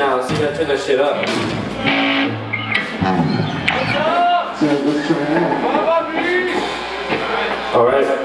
22, I'm deaf now, so you gotta turn that shit up. Alright.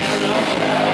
Canada.